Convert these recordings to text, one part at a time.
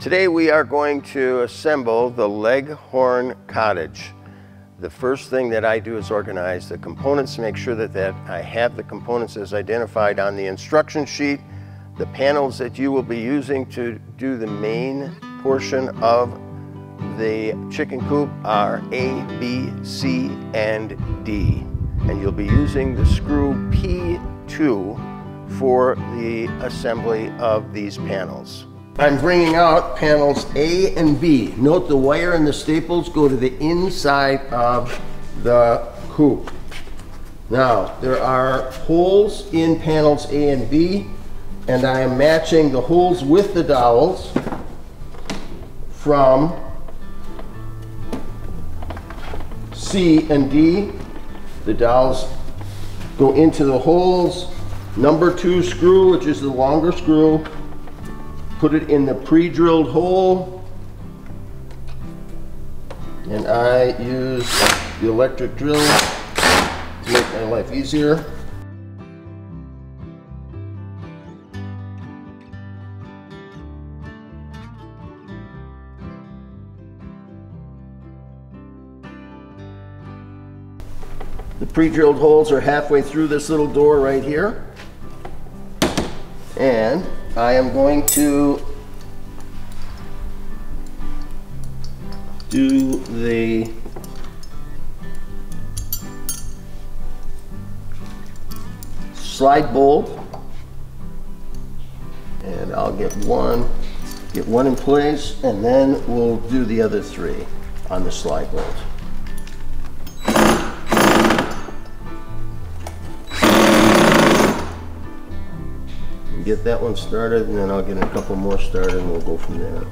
Today we are going to assemble the Leghorn Cottage. The first thing that I do is organize the components make sure that, that I have the components as identified on the instruction sheet. The panels that you will be using to do the main portion of the chicken coop are A, B, C, and D. And you'll be using the screw P2 for the assembly of these panels. I'm bringing out panels A and B. Note the wire and the staples go to the inside of the coop. Now, there are holes in panels A and B, and I am matching the holes with the dowels from C and D. The dowels go into the holes. Number two screw, which is the longer screw, put it in the pre-drilled hole and I use the electric drill to make my life easier. The pre-drilled holes are halfway through this little door right here. And I am going to do the slide bolt and I'll get one get one in place and then we'll do the other three on the slide bolt. Get that one started and then I'll get a couple more started and we'll go from there.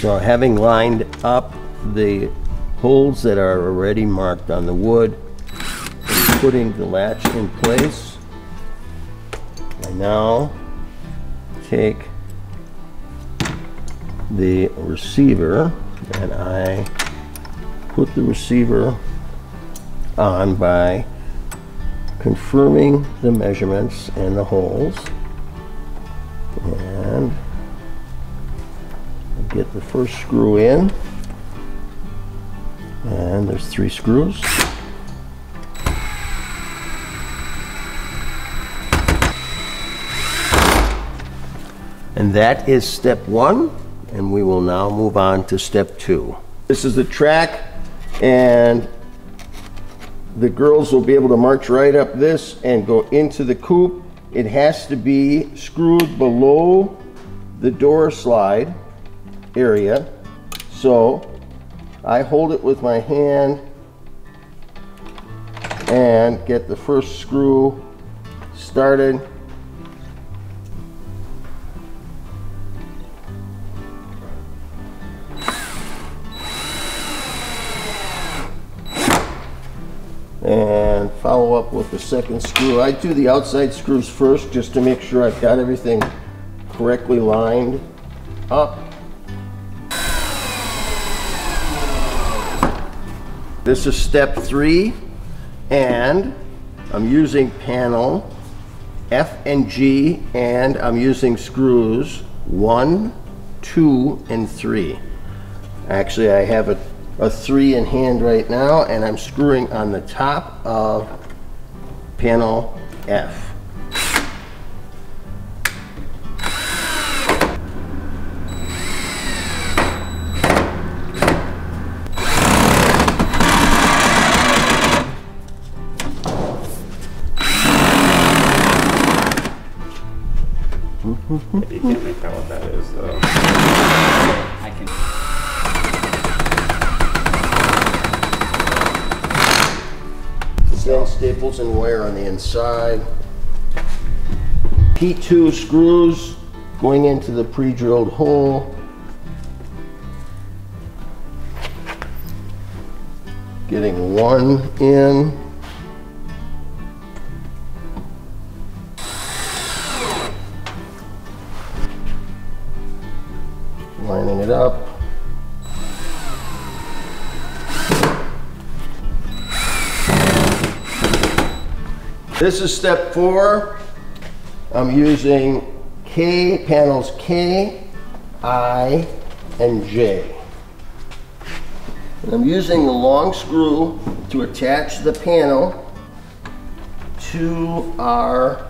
So having lined up the holes that are already marked on the wood and putting the latch in place, I now take the receiver and I put the receiver on by confirming the measurements and the holes and get the first screw in. And there's three screws. And that is step one and we will now move on to step two. This is the track and the girls will be able to march right up this and go into the coop it has to be screwed below the door slide area. So I hold it with my hand and get the first screw started. and follow up with the second screw. I do the outside screws first just to make sure I've got everything correctly lined up. This is step three and I'm using panel F and G and I'm using screws one, two, and three. Actually I have a a three in hand right now and I'm screwing on the top of panel F. you can't make out what that is though. Staples and wire on the inside. P2 screws going into the pre-drilled hole. Getting one in. Lining it up. This is step four. I'm using K panels K, I, and J. And I'm using the long screw to attach the panel to our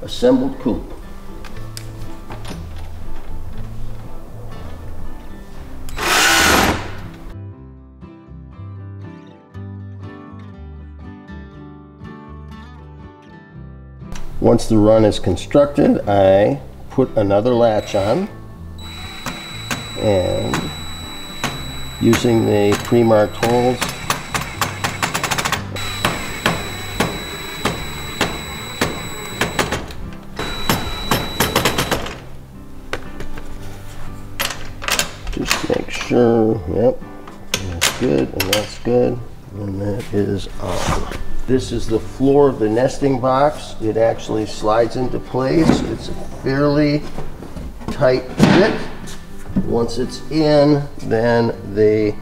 assembled coop. Once the run is constructed, I put another latch on. And using the pre-marked holes. Just make sure yep that's good and that's good and that is on this is the floor of the nesting box it actually slides into place it's a fairly tight fit once it's in, then the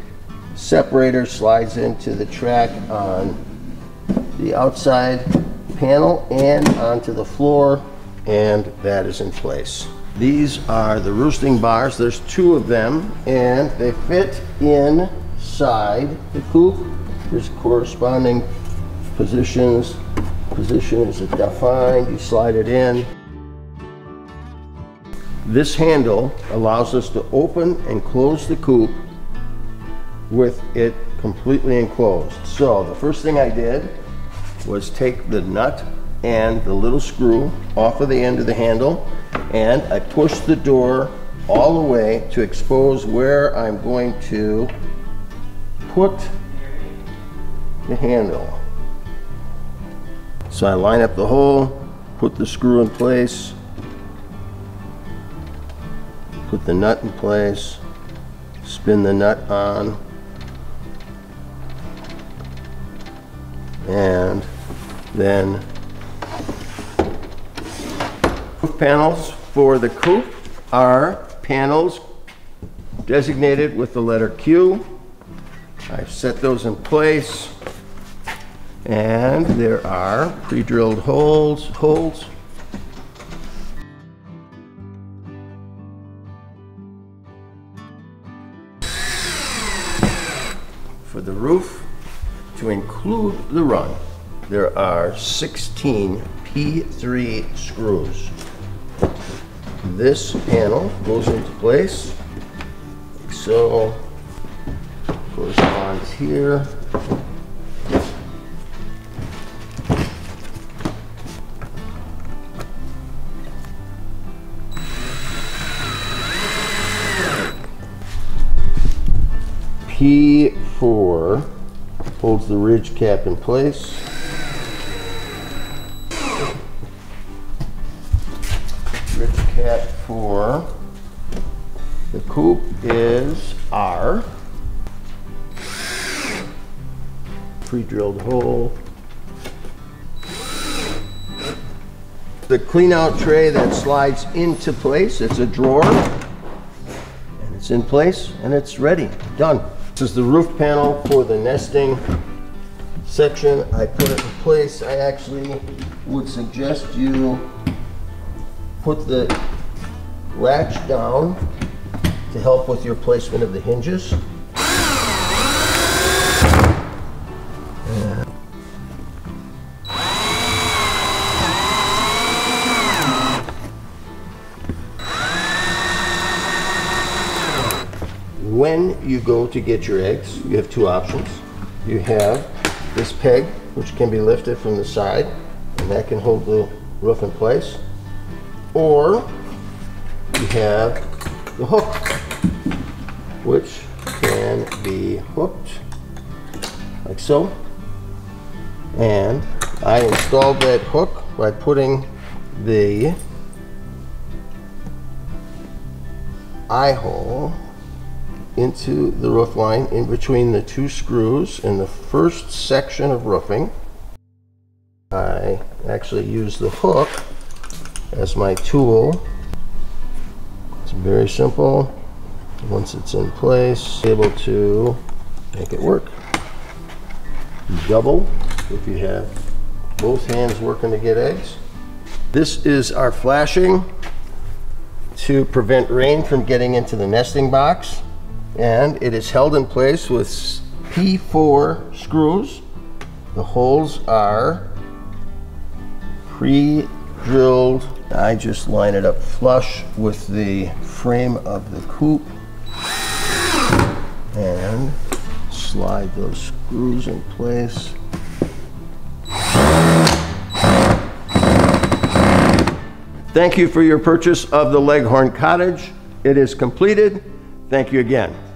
separator slides into the track on the outside panel and onto the floor, and that is in place. These are the roosting bars. There's two of them, and they fit inside the coop. There's corresponding positions. Position is defined. You slide it in. This handle allows us to open and close the coop with it completely enclosed. So the first thing I did was take the nut and the little screw off of the end of the handle and I pushed the door all the way to expose where I'm going to put the handle. So I line up the hole, put the screw in place, put the nut in place, spin the nut on, and then panels for the coop are panels designated with the letter Q. I've set those in place and there are pre-drilled holes, holes for the roof to include the run. There are 16 P3 screws. This panel goes into place so, corresponds here. P4 holds the ridge cap in place. Ridge cap for the coop is R. Pre-drilled hole. The clean out tray that slides into place, it's a drawer. And it's in place and it's ready, done. This is the roof panel for the nesting section. I put it in place. I actually would suggest you put the latch down to help with your placement of the hinges. When you go to get your eggs, you have two options. You have this peg, which can be lifted from the side, and that can hold the roof in place. Or you have the hook, which can be hooked like so. And I installed that hook by putting the eye hole into the roof line in between the two screws in the first section of roofing. I actually use the hook as my tool. It's very simple. Once it's in place, able to make it work. Double if you have both hands working to get eggs. This is our flashing to prevent rain from getting into the nesting box. And it is held in place with P4 screws. The holes are pre-drilled. I just line it up flush with the frame of the coop and slide those screws in place. Thank you for your purchase of the Leghorn Cottage. It is completed. Thank you again.